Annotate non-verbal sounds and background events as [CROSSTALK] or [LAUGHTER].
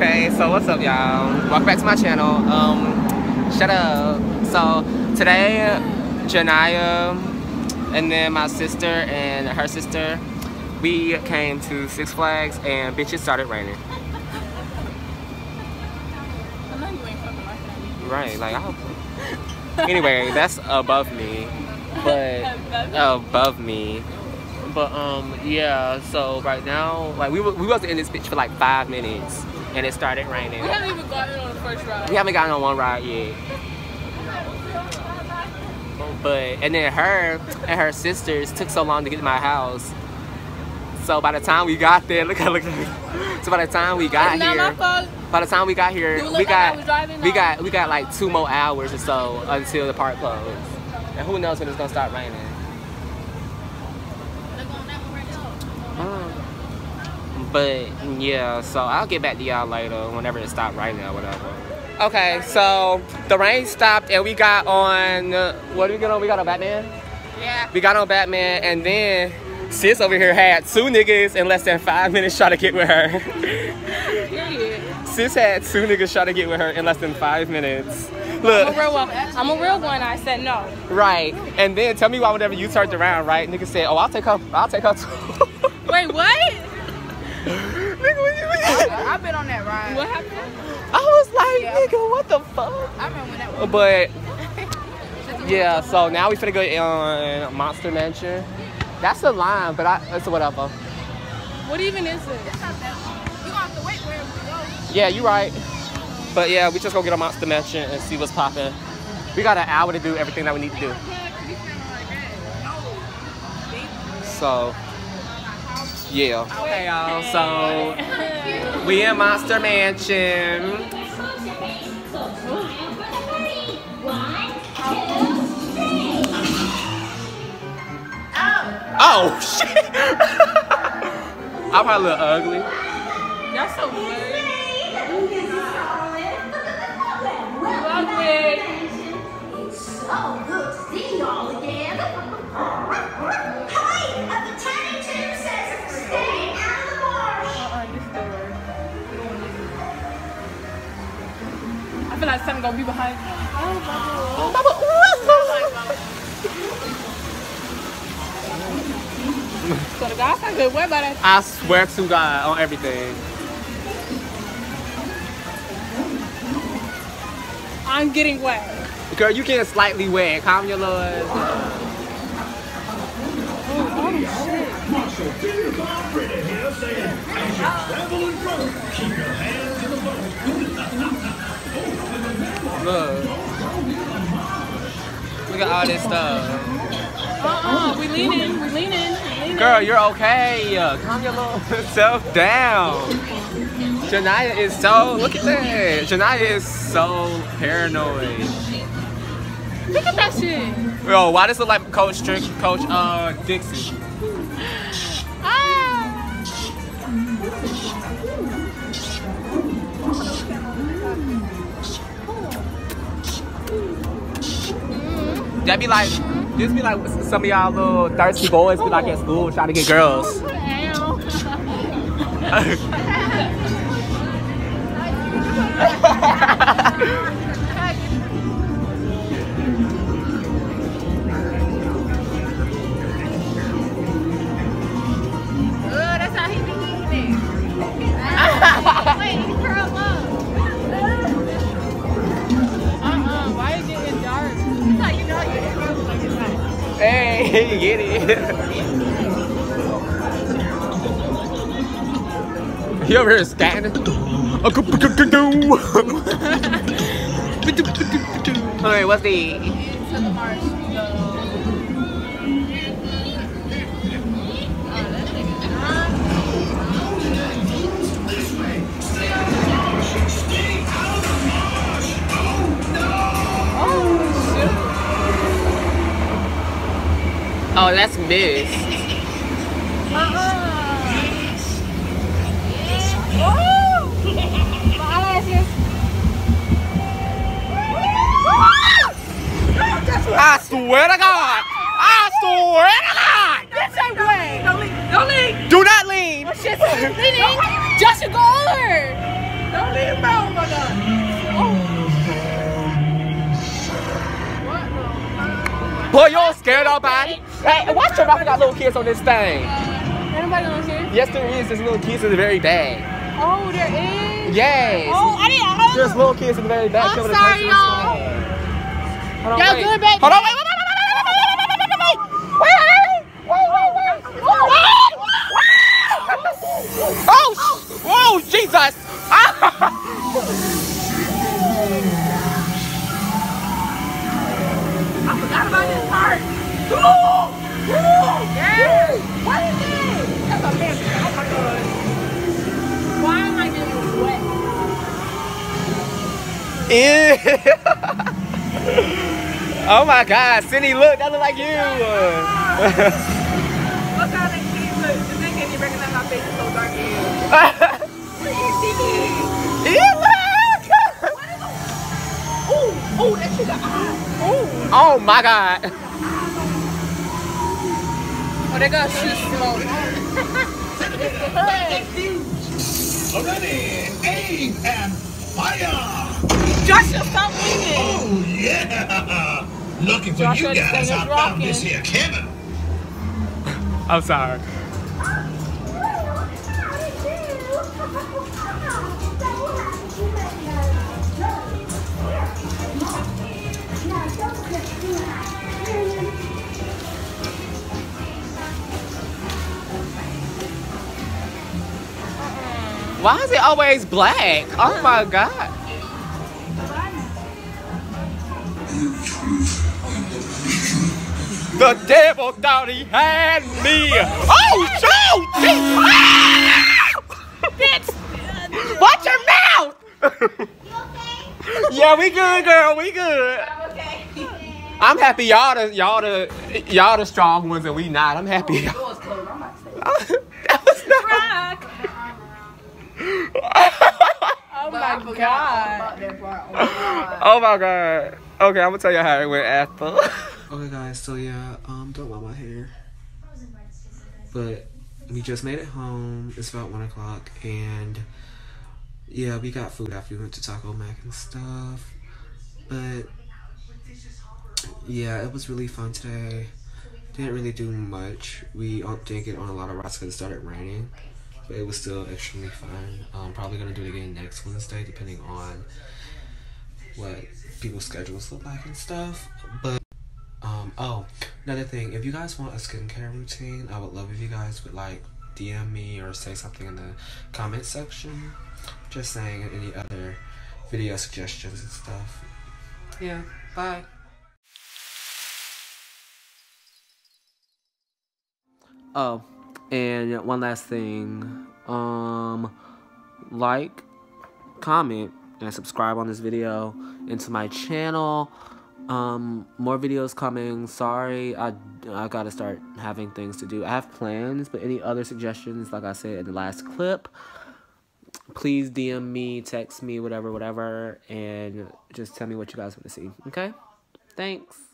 Okay, so what's up, y'all? Welcome back to my channel. Um, shut up. So today, Janaya and then my sister and her sister, we came to Six Flags and bitches started raining. Right, like I. Anyway, that's above me, but above me. But um, yeah. So right now, like we we wasn't in this bitch for like five minutes, and it started raining. We haven't even gotten on the first ride. We haven't gotten on one ride yet. But and then her and her sisters took so long to get to my house. So by the time we got there, [LAUGHS] look at look at. So by the time we got it's here, by the time we got here, we like got we got we got like two more hours or so until the park closed. And who knows when it's gonna start raining. Mm. But yeah, so I'll get back to y'all later whenever it stopped raining or whatever. Okay, so the rain stopped and we got on uh, what did we get on? We got on Batman. Yeah. We got on Batman and then sis over here had two niggas in less than five minutes try to get with her. Period. sis had two niggas try to get with her in less than five minutes. Look. I'm Look, a real one. I'm a real one. I said no. right, and then tell me why whenever you turned around, right? Nigga said, "Oh, I'll take her. I'll take her too." Wait, what? Nigga, what you- I've been on that ride. What happened? I was like, Yeah. nigga, what the fuck? I remember when that was. But [LAUGHS] yeah, so now we finna go on Monster Mansion. That's the line, but I it's whatever. What even is it? It's not that long. We gonna have to wait wherever we go. Yeah, you right. But yeah, we just gonna get on Monster Mansion and see what's popping. We got an hour to do everything that we need to do. So yeah. Okay, y'all. So we in Monster Mansion. Oh Oh [LAUGHS] shit! [LAUGHS] I'm probably a little ugly. Y'all so weird. Feel like something gonna be behind. So the guy's not good. What about that? I swear to God on everything. I'm getting wet. Girl, you getting slightly wet. Calm your little ass down. Oh, oh, Look. Look at all this stuff. Uh-uh, we leaning, we leaning, we leaning. Girl, you're okay. Calm your little [LAUGHS] self down. Janaya is so, look at that. Janaya is so paranoid. Look at that shit. Yo, why does it look like Coach Trick, Coach uh, Dixie? That be like, this be like some of y'all little thirsty boys be like at school trying to get girls. [LAUGHS] [LAUGHS] Hey, get it. He over here standing. Alright, what's the Oh, that's big. Uh-huh. I swear to God! I swear to God! This ain't way! Don't lean! Don't lean! Do not lean! Oh shit, leaning! Just go over! Don't lean, bro! Oh my God! Oh. What? Boy, you're scared, all body! Hey, watch your mouth. We got little kids on this thing. Anybody on here? Yes, there is. There's little kids in the very back. Oh, there is. Yes. Oh, I didn't. I There's little kids in the very back. I'm sorry, y'all. what's going on. Hold on, Y'all wait. good, baby? Hold on, wait, wait, wait, wait, wait, wait, wait, wait, wait, wait, wait, wait, wait, wait, wait, wait, wait. Oh, oh, Jesus. I forgot about this part. [LAUGHS] oh my God, Cindy, look, that look like you. What kind of kid look? The thing can't even recognize my face. It's so dark in here. What is it? Ew, look. Ooh, ooh, that shit got eyes. Ooh. Oh my God. Oh, they got shoes slow. Ready, aim, and fire! Joshua, stop leaning. Oh, yeah! Looking for Joshua, you guys. thing I is found this here Kevin. I'm sorry. Why is it always black? Oh my God. The devil thought he had me. Oh, shoot! Bitch! [LAUGHS] Watch your mouth! yeah, we good, girl. We good. I'm happy y'all the y'all the y'all the strong ones and we not. I'm happy. that [LAUGHS] Oh my god. Oh my god. Okay, I'm gonna tell you how it went after. okay, guys. So yeah, um, don't mind my hair, but we just made it home. It's about one o'clock, and yeah, we got food after we went to Taco Mac and stuff. But yeah, it was really fun today. Didn't really do much. We uh, didn't get on a lot of rides because it started raining, but it was still extremely fun. Um, probably gonna do it again next Wednesday, depending on what people's schedules look like and stuff. But um, oh, another thing, if you guys want a skincare routine, I would love if you guys would like DM me or say something in the comment section. Just saying and any other video suggestions and stuff. Yeah, bye. Oh, and one last thing. Um, like, comment, and subscribe on this video and to my channel. Um, more videos coming. Sorry, I, I gotta start having things to do. I have plans, but any other suggestions, like I said in the last clip, please DM me, text me, whatever, whatever, and just tell me what you guys want to see. Okay? Thanks.